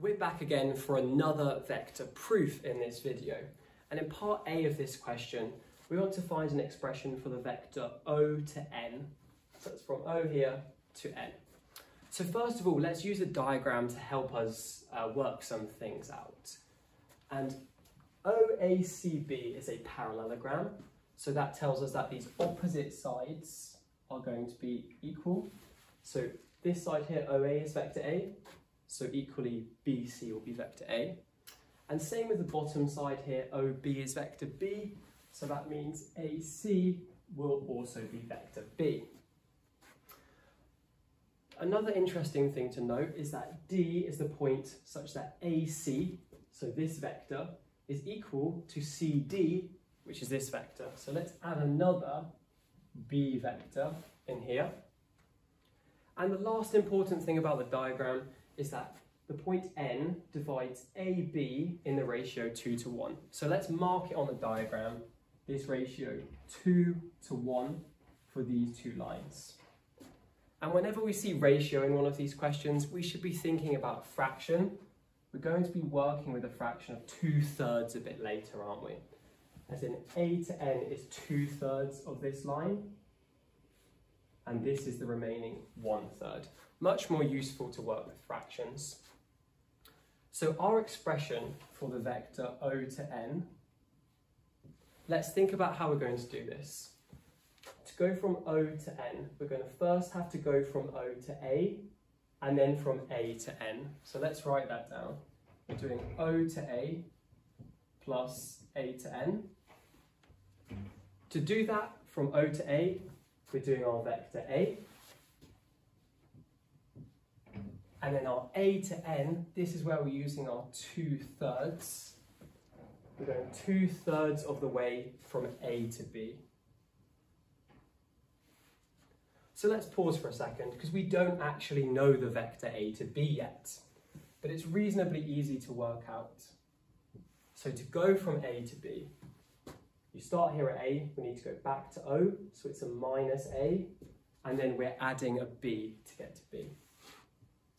We're back again for another vector proof in this video. And in part A of this question, we want to find an expression for the vector O to N. So it's from O here to N. So first of all, let's use a diagram to help us uh, work some things out. And OACB is a parallelogram. So that tells us that these opposite sides are going to be equal. So this side here, OA is vector A, so equally BC will be vector A. And same with the bottom side here, OB is vector B, so that means AC will also be vector B. Another interesting thing to note is that D is the point such that AC, so this vector, is equal to CD, which is this vector. So let's add another B vector in here. And the last important thing about the diagram is that the point N divides AB in the ratio 2 to 1. So let's mark it on the diagram, this ratio 2 to 1 for these two lines. And whenever we see ratio in one of these questions, we should be thinking about fraction. We're going to be working with a fraction of 2 thirds a bit later, aren't we? As in A to N is 2 thirds of this line, and this is the remaining one third. much more useful to work with fractions. So our expression for the vector O to n, let's think about how we're going to do this. To go from O to n, we're going to first have to go from O to A, and then from A to n. So let's write that down. We're doing O to A plus A to n. To do that from O to A, we're doing our vector A, And then our A to N, this is where we're using our two thirds. We're going two thirds of the way from A to B. So let's pause for a second because we don't actually know the vector A to B yet, but it's reasonably easy to work out. So to go from A to B, you start here at A, we need to go back to O, so it's a minus A, and then we're adding a B to get to B.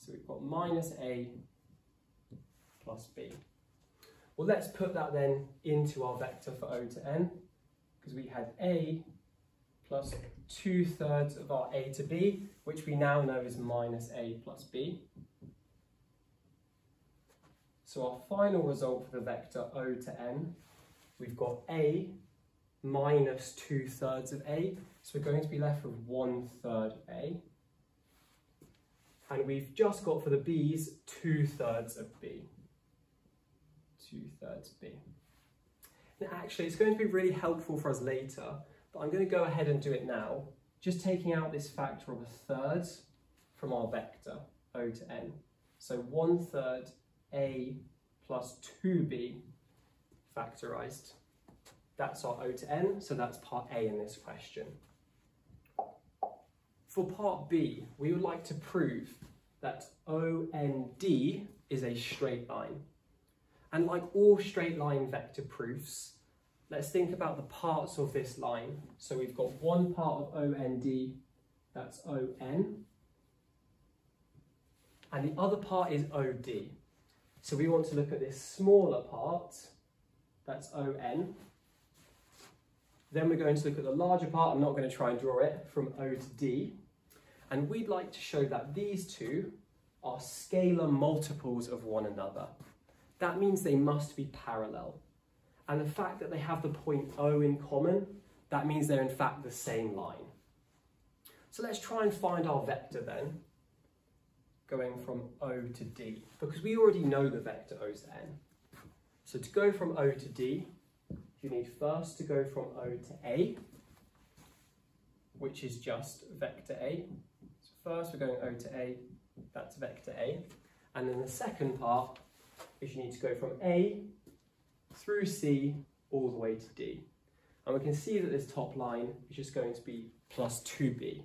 So we've got minus a plus b. Well, let's put that then into our vector for O to n, because we had a plus 2 thirds of our a to b, which we now know is minus a plus b. So our final result for the vector O to n, we've got a minus 2 thirds of a, so we're going to be left with 1 third a and we've just got for the B's two thirds of B. Two thirds B. Now actually it's going to be really helpful for us later, but I'm going to go ahead and do it now, just taking out this factor of a third from our vector, O to N. So one third A plus 2B factorised. That's our O to N, so that's part A in this question. For part B, we would like to prove that OND is a straight line. And like all straight line vector proofs, let's think about the parts of this line. So we've got one part of OND, that's ON, and the other part is OD. So we want to look at this smaller part, that's ON. Then we're going to look at the larger part, I'm not going to try and draw it, from O to D. And we'd like to show that these two are scalar multiples of one another. That means they must be parallel. And the fact that they have the point O in common, that means they're in fact the same line. So let's try and find our vector then, going from O to D, because we already know the vector O to N. So to go from O to D, you need first to go from O to A, which is just vector A, So First, we're going O to A, that's vector A. And then the second part is you need to go from A through C all the way to D. And we can see that this top line is just going to be plus 2b.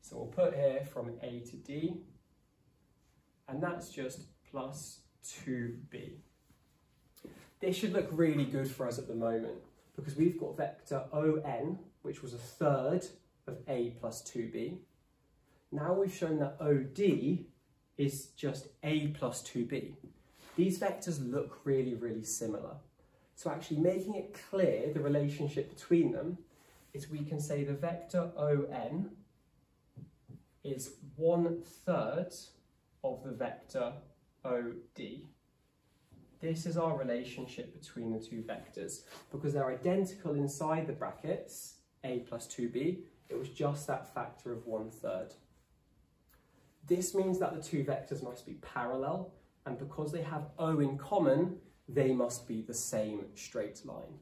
So we'll put here from A to D, and that's just plus 2b. This should look really good for us at the moment because we've got vector ON, which was a third of A plus 2b, now we've shown that OD is just a plus 2b. These vectors look really, really similar. So actually making it clear the relationship between them is we can say the vector ON is one third of the vector OD. This is our relationship between the two vectors. Because they're identical inside the brackets, a plus 2b, it was just that factor of one third. This means that the two vectors must be parallel, and because they have O in common, they must be the same straight line.